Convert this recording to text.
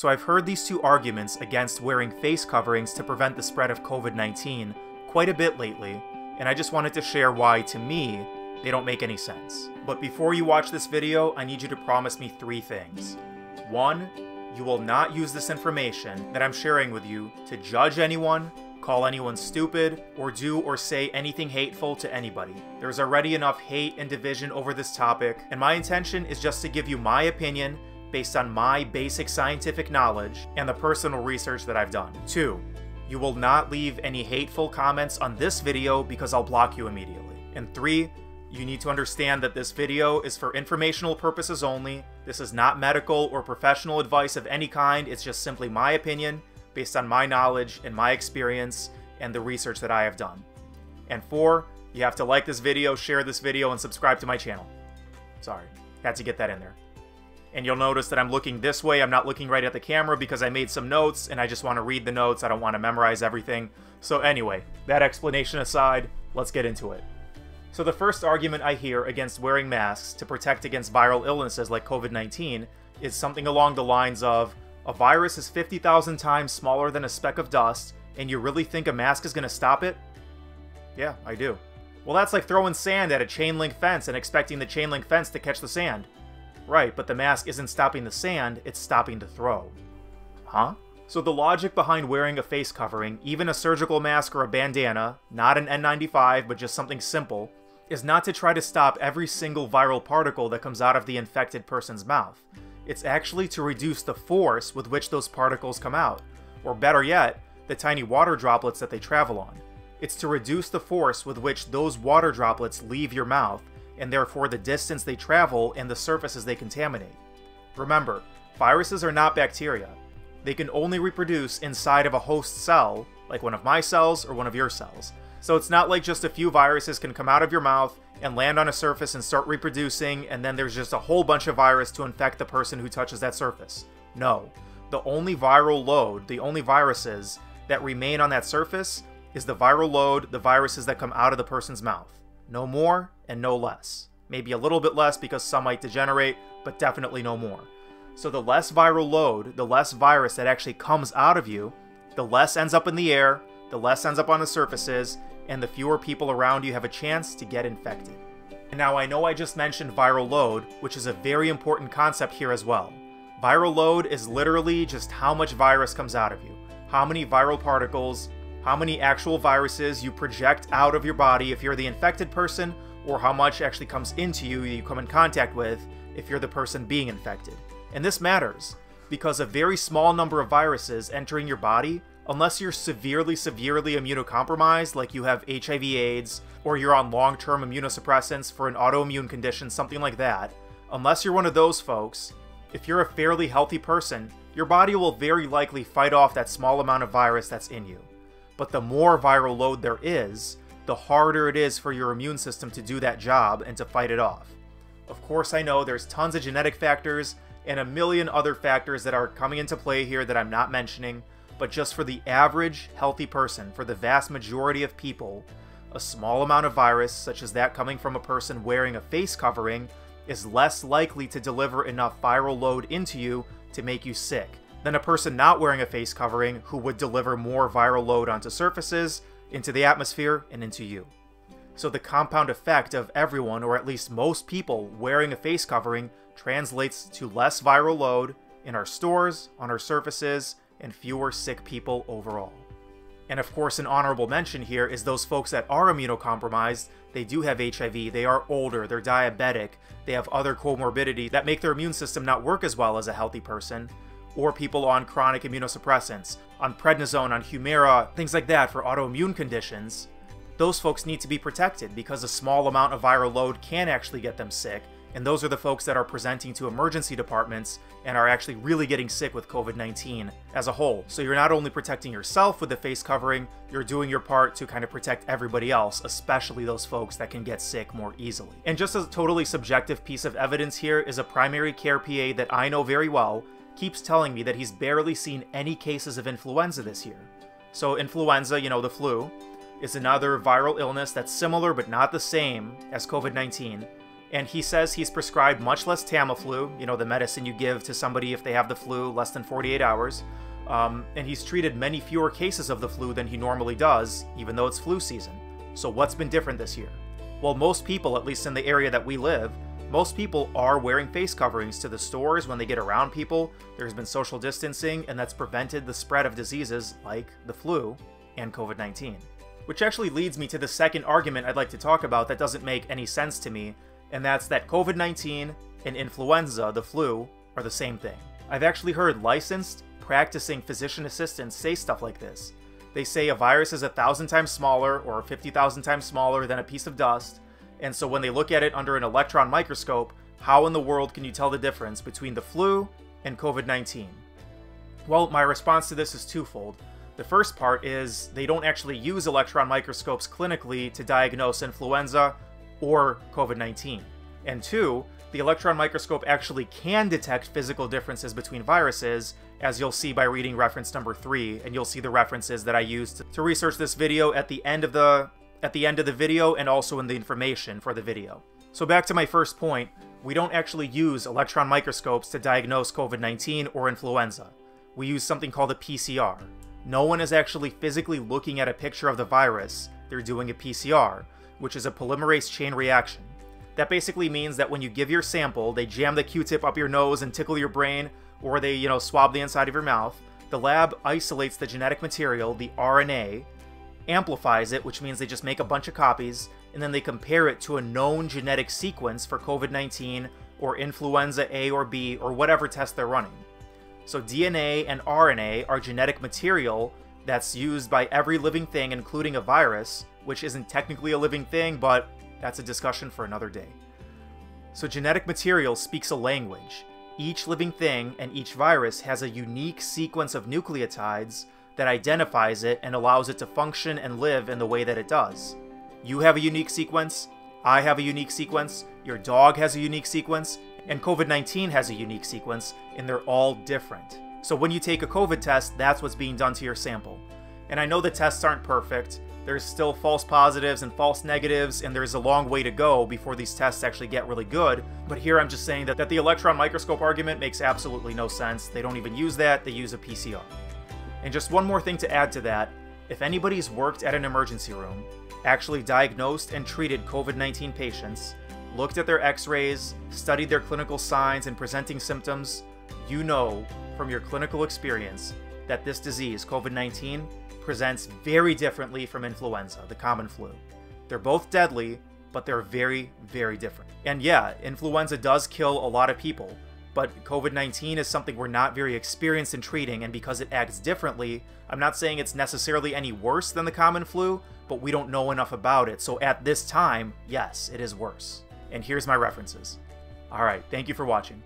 So I've heard these two arguments against wearing face coverings to prevent the spread of COVID 19 quite a bit lately, and I just wanted to share why, to me, they don't make any sense. But before you watch this video, I need you to promise me three things. One, you will not use this information that I'm sharing with you to judge anyone, call anyone stupid, or do or say anything hateful to anybody. There's already enough hate and division over this topic, and my intention is just to give you my opinion based on my basic scientific knowledge and the personal research that I've done. Two, you will not leave any hateful comments on this video because I'll block you immediately. And three, you need to understand that this video is for informational purposes only. This is not medical or professional advice of any kind. It's just simply my opinion based on my knowledge and my experience and the research that I have done. And four, you have to like this video, share this video, and subscribe to my channel. Sorry, had to get that in there. And you'll notice that I'm looking this way. I'm not looking right at the camera because I made some notes and I just want to read the notes. I don't want to memorize everything. So anyway, that explanation aside, let's get into it. So the first argument I hear against wearing masks to protect against viral illnesses like COVID-19 is something along the lines of, a virus is 50,000 times smaller than a speck of dust, and you really think a mask is going to stop it? Yeah, I do. Well, that's like throwing sand at a chain link fence and expecting the chain link fence to catch the sand. Right, but the mask isn't stopping the sand, it's stopping the throw. Huh? So the logic behind wearing a face covering, even a surgical mask or a bandana, not an N95 but just something simple, is not to try to stop every single viral particle that comes out of the infected person's mouth. It's actually to reduce the force with which those particles come out, or better yet, the tiny water droplets that they travel on. It's to reduce the force with which those water droplets leave your mouth and therefore the distance they travel and the surfaces they contaminate. Remember, viruses are not bacteria. They can only reproduce inside of a host cell, like one of my cells or one of your cells. So it's not like just a few viruses can come out of your mouth and land on a surface and start reproducing, and then there's just a whole bunch of virus to infect the person who touches that surface. No. The only viral load, the only viruses that remain on that surface, is the viral load, the viruses that come out of the person's mouth. No more and no less. Maybe a little bit less because some might degenerate, but definitely no more. So the less viral load, the less virus that actually comes out of you, the less ends up in the air, the less ends up on the surfaces, and the fewer people around you have a chance to get infected. And now I know I just mentioned viral load, which is a very important concept here as well. Viral load is literally just how much virus comes out of you, how many viral particles, how many actual viruses you project out of your body if you're the infected person, or how much actually comes into you you come in contact with if you're the person being infected. And this matters, because a very small number of viruses entering your body, unless you're severely, severely immunocompromised, like you have HIV AIDS, or you're on long term immunosuppressants for an autoimmune condition, something like that, unless you're one of those folks, if you're a fairly healthy person, your body will very likely fight off that small amount of virus that's in you but the more viral load there is, the harder it is for your immune system to do that job and to fight it off. Of course, I know there's tons of genetic factors and a million other factors that are coming into play here that I'm not mentioning, but just for the average healthy person, for the vast majority of people, a small amount of virus, such as that coming from a person wearing a face covering, is less likely to deliver enough viral load into you to make you sick than a person not wearing a face covering who would deliver more viral load onto surfaces, into the atmosphere, and into you. So the compound effect of everyone, or at least most people, wearing a face covering translates to less viral load in our stores, on our surfaces, and fewer sick people overall. And of course, an honorable mention here is those folks that are immunocompromised. They do have HIV, they are older, they're diabetic, they have other comorbidity that make their immune system not work as well as a healthy person or people on chronic immunosuppressants, on prednisone, on Humira, things like that for autoimmune conditions, those folks need to be protected because a small amount of viral load can actually get them sick, and those are the folks that are presenting to emergency departments and are actually really getting sick with COVID 19 as a whole. So you're not only protecting yourself with the face covering, you're doing your part to kind of protect everybody else, especially those folks that can get sick more easily. And just a totally subjective piece of evidence here is a primary care PA that I know very well keeps telling me that he's barely seen any cases of influenza this year. So, influenza, you know, the flu, is another viral illness that's similar but not the same as COVID 19. And he says he's prescribed much less Tamiflu, you know, the medicine you give to somebody if they have the flu less than 48 hours. Um, and he's treated many fewer cases of the flu than he normally does, even though it's flu season. So, what's been different this year? Well, most people, at least in the area that we live, most people are wearing face coverings to the stores when they get around people. There's been social distancing, and that's prevented the spread of diseases like the flu and COVID 19. Which actually leads me to the second argument I'd like to talk about that doesn't make any sense to me, and that's that COVID 19 and influenza, the flu, are the same thing. I've actually heard licensed, practicing physician assistants say stuff like this. They say a virus is a thousand times smaller or 50,000 times smaller than a piece of dust, and so when they look at it under an electron microscope, how in the world can you tell the difference between the flu and COVID 19? Well, my response to this is twofold. The first part is they don't actually use electron microscopes clinically to diagnose influenza or COVID 19. And two, the electron microscope actually can detect physical differences between viruses, as you'll see by reading reference number 3, and you'll see the references that I used to research this video at the end of the at the end of the video and also in the information for the video. So back to my first point, we don't actually use electron microscopes to diagnose COVID-19 or influenza. We use something called a PCR. No one is actually physically looking at a picture of the virus, they're doing a PCR, which is a polymerase chain reaction. That basically means that when you give your sample, they jam the Q-tip up your nose and tickle your brain, or they, you know, swab the inside of your mouth. The lab isolates the genetic material, the RNA, amplifies it, which means they just make a bunch of copies, and then they compare it to a known genetic sequence for COVID 19 or influenza A or B or whatever test they're running. So, DNA and RNA are genetic material that's used by every living thing, including a virus, which isn't technically a living thing, but that's a discussion for another day. So, genetic material speaks a language. Each living thing and each virus has a unique sequence of nucleotides that identifies it and allows it to function and live in the way that it does. You have a unique sequence, I have a unique sequence, your dog has a unique sequence, and COVID 19 has a unique sequence, and they're all different. So when you take a COVID test, that's what's being done to your sample. And I know the tests aren't perfect, there's still false positives and false negatives, and there's a long way to go before these tests actually get really good. But here I'm just saying that, that the electron microscope argument makes absolutely no sense. They don't even use that, they use a PCR. And just one more thing to add to that if anybody's worked at an emergency room, actually diagnosed and treated COVID 19 patients, looked at their x rays, studied their clinical signs and presenting symptoms, you know from your clinical experience that this disease, COVID 19, presents very differently from influenza, the common flu. They're both deadly, but they're very, very different. And yeah, influenza does kill a lot of people, but COVID 19 is something we're not very experienced in treating, and because it acts differently, I'm not saying it's necessarily any worse than the common flu, but we don't know enough about it. So at this time, yes, it is worse. And here's my references. Alright, thank you for watching.